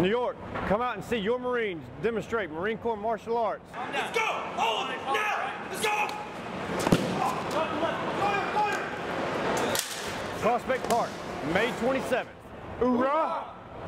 New York, come out and see your Marines demonstrate Marine Corps martial arts. Let's go! All of it! Now! Let's go! Prospect Park, May 27th. Hoorah!